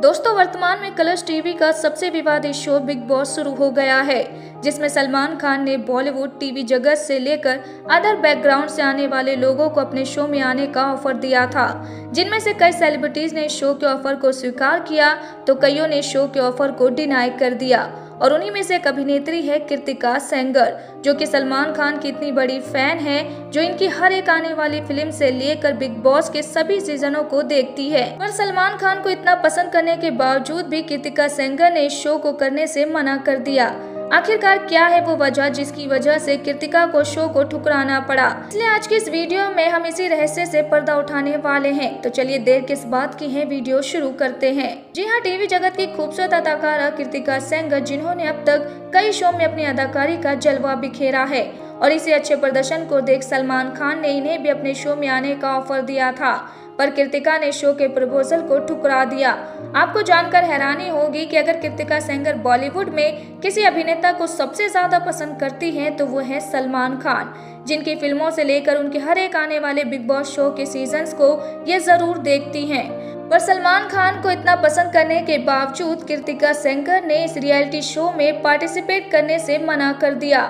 दोस्तों, वर्तमान में कलर्स टीवी का सबसे विवादित शो बिग बॉस शुरू हो गया है। जिसमें सलमान खान ने बॉलीवुड टीवी जगत से लेकर अदर बैकग्राउंड से आने वाले लोगों को अपने शो में आने का ऑफ़र दिया था। जिनमें से कई सेलिब्रिटीज ने शो के ऑफ़र को स्वीकार किया तो कईयों ने शो के ऑफ़र को डिनाई कर दिया। और उन्हीं में से एक अभिनेत्री है कृतिका सेंगर, जो कि सलमान खान की इतनी बड़ी फ़ैन है, जो इनकी हर एक आने वाली फ़िल्म से लेकर बिग बॉस के सभी सीजनों को देखती है। पर सलमान खान को इतना पसंद करने के बावजूद भी कृतिका सेंगर ने शो को करने से मना कर दिया। आखिरकार क्या है वो वजह जिसकी वजह से कृतिका को शो को ठुकराना पड़ा? इसलिए आज के इस वीडियो में हम इसी रहस्य से पर्दा उठाने वाले हैं। तो चलिए देर किस बात की है वीडियो शुरू करते हैं। जी हाँ टीवी जगत की खूबसूरत अदाकारा कृतिका सेंगर, जिन्होंने अब तक कई शो में अपनी अदाकारी का जलवा बिखेरा है। और इसी अच्छे प्रदर्शन को देख सलमान खान ने इन्हें भी अपने शो में आने का ऑफ़र दिया था। पर कृतिका ने शो के प्रपोजल को ठुकरा दिया। आपको जानकर हैरानी होगी कि अगर कृतिका सेंगर बॉलीवुड में किसी अभिनेता को सबसे ज़्यादा पसंद करती हैं तो वो है सलमान खान, जिनकी फ़िल्मों से लेकर उनके हर एक आने वाले बिग बॉस शो के सीज़न को ये ज़रूर देखती हैं। पर सलमान खान को इतना पसंद करने के बावजूद कृतिका सेंगर ने इस रियलिटी शो में पार्टिसिपेट करने से मना कर दिया।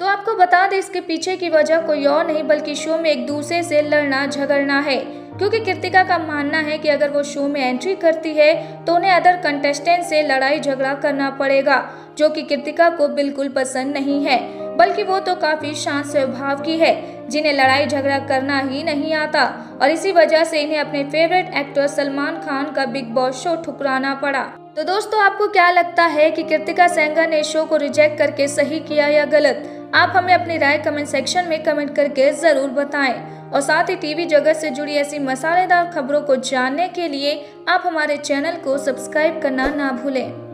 तो आपको बता दें, इसके पीछे की वजह कोई और नहीं, बल्कि शो में एक दूसरे से लड़ना, झगड़ना है। क्योंकि कृतिका का मानना है कि अगर वो शो में एंट्री करती है तो उन्हें अदर कंटेस्टेंट से लड़ाई झगड़ा करना पड़ेगा, जो कि कृतिका को बिल्कुल पसंद नहीं है। बल्कि वो तो काफ़ी शांत स्वभाव की है, जिन्हें लड़ाई झगड़ा करना ही नहीं आता। और इसी वजह से इन्हें अपने फेवरेट एक्टर सलमान खान का बिग बॉस शो ठुकराना पड़ा। तो दोस्तों, आपको क्या लगता है कि कृतिका सेंगर ने शो को रिजेक्ट करके सही किया या गलत? आप हमें अपनी राय कमेंट सेक्शन में कमेंट करके ज़रूर बताएँ। और साथ ही टीवी जगत से जुड़ी ऐसी मसालेदार खबरों को जानने के लिए आप हमारे चैनल को सब्सक्राइब करना ना भूलें।